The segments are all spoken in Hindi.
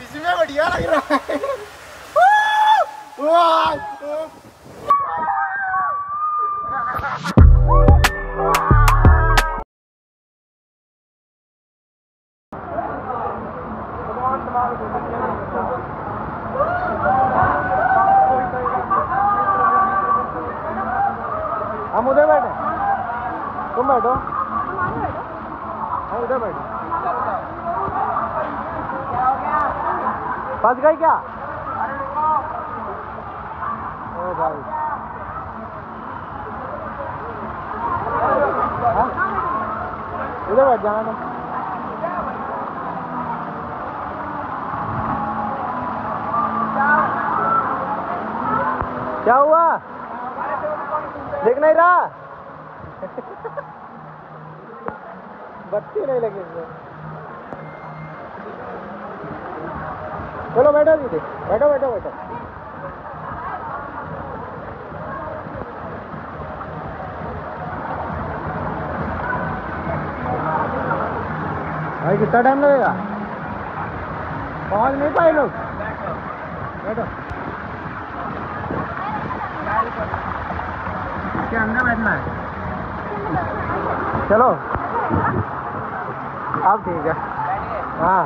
इसमें बढ़िया लग रहा है वाह! बैठो। फंस गई क्या? ओ भाई। हाँ? उधर बैठ जाना तुम। क्या हुआ? देख नहीं रहा? बत्ती नहीं लगी चलो बैठो दीदी बैठो बैठो बैठो। भाई, कितना टाइम लगेगा? पहुँच नहीं पाए लोग। बैठो। इसके अंदर बैठना है? चलो। अब ठीक है हाँ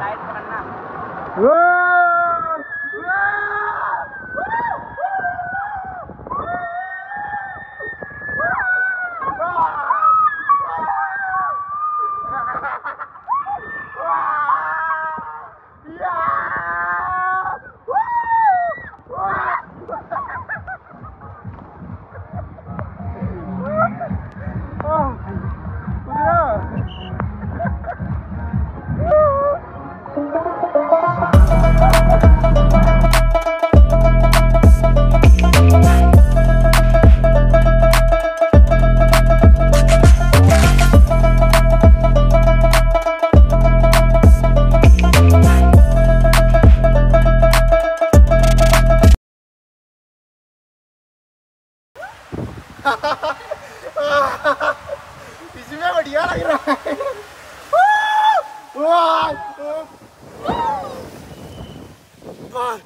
वाह!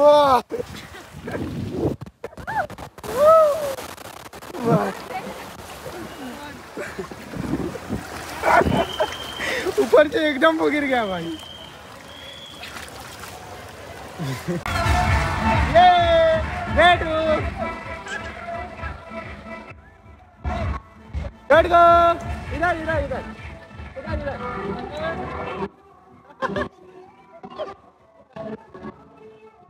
वाह! वाह! ऊपर से एकदम वो गिर गया भाई ये, बैठो बैठ गो इधर इधर इधर इधर इधर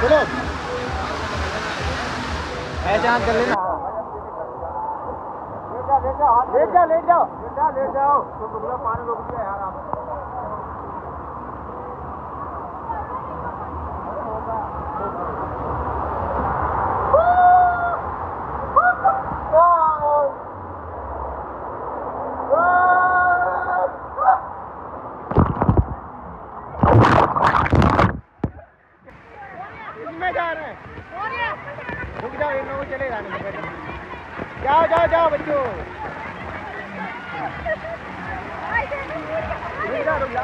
चलो पहचान कर लेना। लेट जाओ लेट जाओ लेट जाओ लेट जाओ। पानी रोक दिया यार आप इसमें जा रहे हैं रुक जाओ इन लोगों को चले जाने दो बैठो। जाओ जाओ जाओ बच्चों रुक जाओ रुक जाओ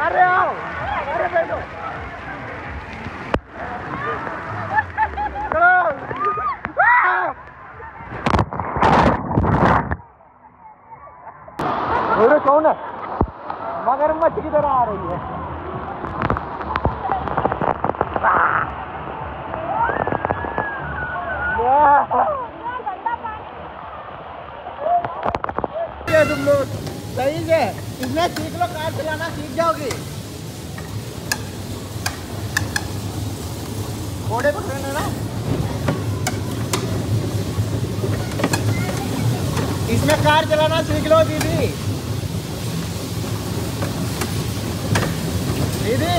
अरे आओ अरे बैठो कौन है? मगरमच्छ की आ रही है? इसमें सीख लो, कार चलाना सीख जाओगे। घोड़े पकड़ने ना इसमें कार चलाना सीख लो, दीदी। दीदी।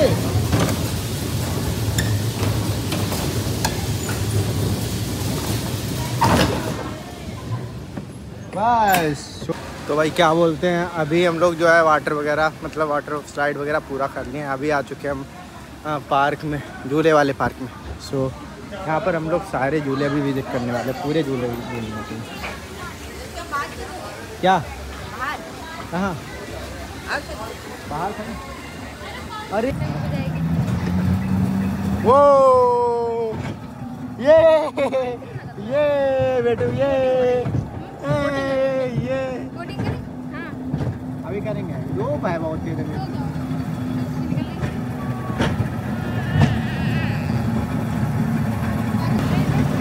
बस। तो भाई क्या बोलते हैं अभी हम लोग जो है वाटर वगैरह मतलब वाटर स्लाइड वगैरह पूरा कर लिए हैं। अभी आ चुके हैं हम पार्क में झूले वाले पार्क में। सो so, यहाँ पर हम लोग सारे झूले अभी विज़िट करने वाले पूरे झूले झूलने हैं। क्या? कहाँ? अरे! वो ये! ये बेटू ये ए, ये अभी करेंगे। है बहुत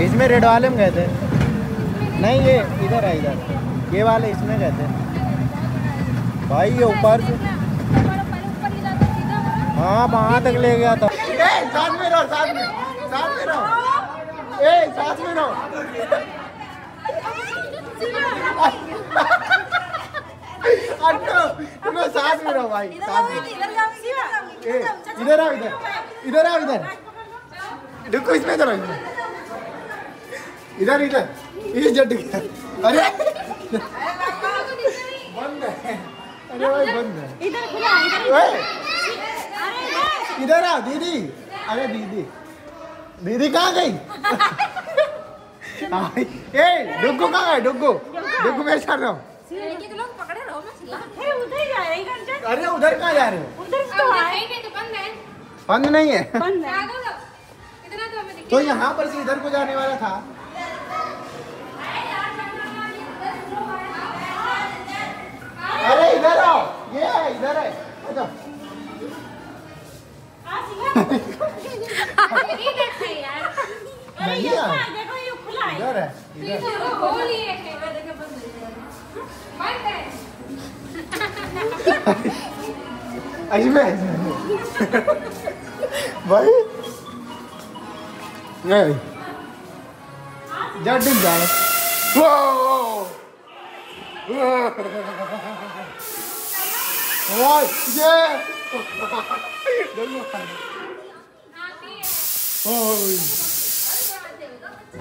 इसमें रेड वाले में गए थे। नहीं ये इधर है इधर। ये वाले इसमें गए थे। भाई ये ऊपर से हाँ वहाँ तक ले गया था। ए, साथ में रहो साथ में। साथ में रहो। ए साथ में रहो। साथ में रहो भाई साथ में ए, इधर आओ इधर इधर आओ इधर देखो इसमें इधर आओ इधर इधर ये जट गया अरे बंद है अरे भाई बंद है इधर खुला इधर ओए, इधर दीदी अरे दीदी दीदी कहाँ गई ए डुग्गू कहाँ गए डुग्गू डुग्गू मेरे साथ रहो लड़के लोग पकड़े रहो मैं अरे उधर ही जा रहे हैं अरे उधर कहाँ जा रहे हो? उधर तो आए। बंद नहीं है? बंद है। तो यहाँ पर से इधर को जाने वाला था। अरे इधर आओ। ये है इधर है। अरे नहीं ये यार। है, देखो ये खुला है। इधर है इधर। इसमें। भाई नहीं जाए ओए ये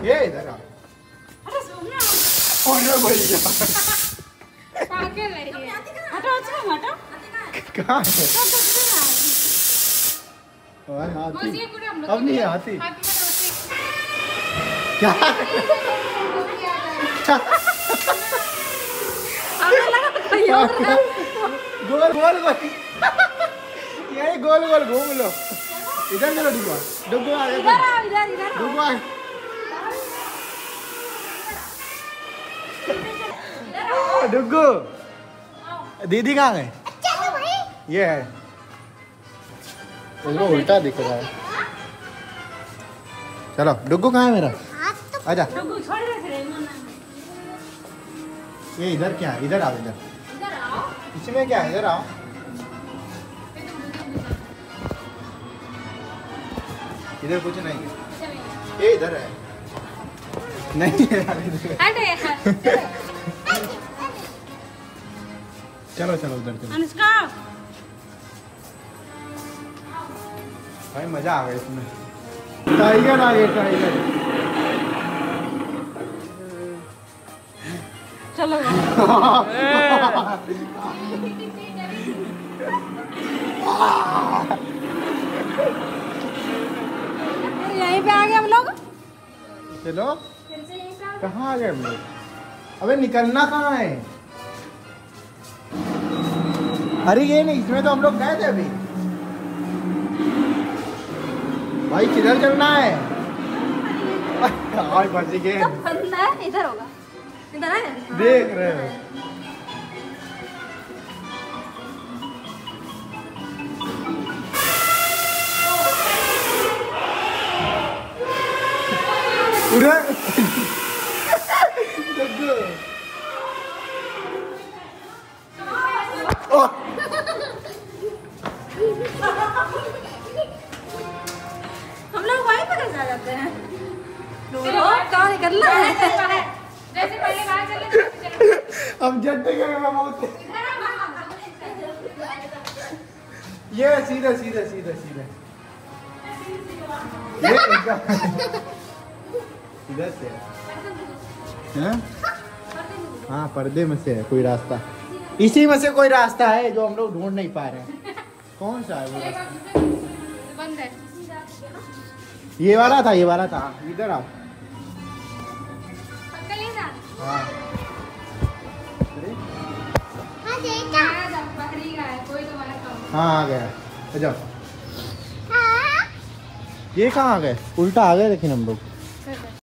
ये इधर आ अरे भैया हटो अच्छा कहाँ है? तो आए। ओए हाथी। अब नहीं है हाथी। क्या। गोल गोल गोल। यही गोल गोल घूम लो। इधर चलो आओ। डुगो आ डुगो दीदी कहाँ गए? ये है। उसको उल्टा दिख रहा है। चलो डुगो कहाँ है मेरा? आजा। मना ये इधर क्या है? इधर आओ इधर। इधर इसमें क्या है? इधर आओ। इधर कुछ नहीं है। ये इधर है। नहीं है। चलो चलो उधर चलो। अनुष्का। भाई मज़ा आ गया इसमें। टाइगर आ गए टाइगर चलो। यहीं पे आ गए हम लोग? चलो। कहाँ आ गए हम लोग? अबे निकलना कहाँ है? अरे ये नहीं इसमें तो हम लोग गए थे अभी। भाई किधर चलना है? आज बच गए इधर होगा। इधर है? देख रहे हो। उड़े जग्गू। ओह, हम लोग वहीं पर जा जाते कर जैसे पहले बाहर चले अब जट के मैं बहुत ये सीधे सीधे सीधे सीधे। ये इधर से हैं। हाँ? पर्दे में से है कोई रास्ता। इसी में से कोई रास्ता है जो हम लोग ढूंढ नहीं पा रहे हैं। कौन सा है वो रास्ता? है ये वाला था ये वाला था। इधर आओ। हाँ। है कोई तुम्हारा काम। हाँ आ गया। आ जाओ। ये कहाँ आ गए? उल्टा आ गए लेकिन हम लोग।